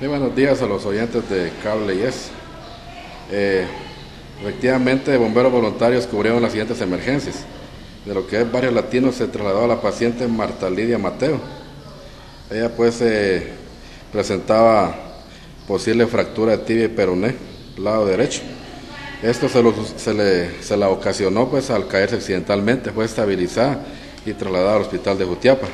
Sí, buenos días a los oyentes de Cable Yes. Eh, efectivamente, bomberos voluntarios cubrieron las siguientes emergencias. De lo que es Barrio Latino se trasladó a la paciente Marta Lidia Mateo. Ella pues eh, presentaba posible fractura de tibia y peroné, lado derecho. Esto se, le, se la ocasionó pues al caerse accidentalmente, fue estabilizada y trasladada al hospital de Jutiapa.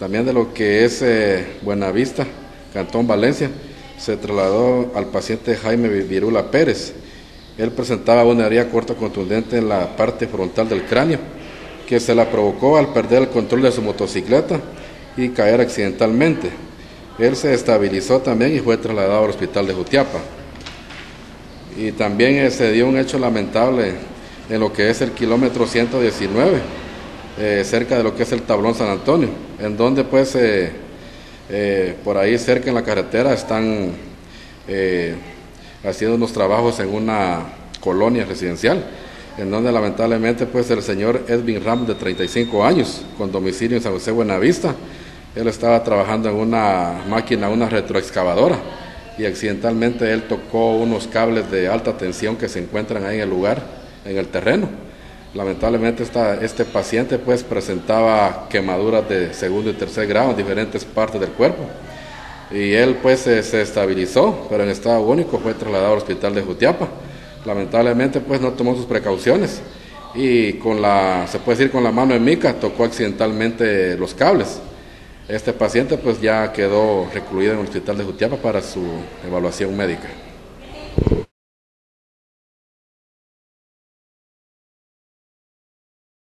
También de lo que es eh, Buenavista, Cantón Valencia, se trasladó al paciente Jaime Virula Pérez. Él presentaba una herida corta contundente en la parte frontal del cráneo, que se la provocó al perder el control de su motocicleta y caer accidentalmente. Él se estabilizó también y fue trasladado al hospital de Jutiapa. Y también eh, se dio un hecho lamentable en lo que es el kilómetro 119, eh, cerca de lo que es el tablón San Antonio, en donde pues eh, eh, por ahí cerca en la carretera están eh, haciendo unos trabajos en una colonia residencial, en donde lamentablemente pues el señor Edwin Ramos de 35 años, con domicilio en San José Buenavista, él estaba trabajando en una máquina, una retroexcavadora, y accidentalmente él tocó unos cables de alta tensión que se encuentran ahí en el lugar, en el terreno Lamentablemente este paciente pues presentaba quemaduras de segundo y tercer grado en diferentes partes del cuerpo. Y él pues se, estabilizó, pero en estado único fue trasladado al hospital de Jutiapa. Lamentablemente pues no tomó sus precauciones y con la, se puede decir con la mano en mica, tocó accidentalmente los cables. Este paciente pues ya quedó recluido en el hospital de Jutiapa para su evaluación médica.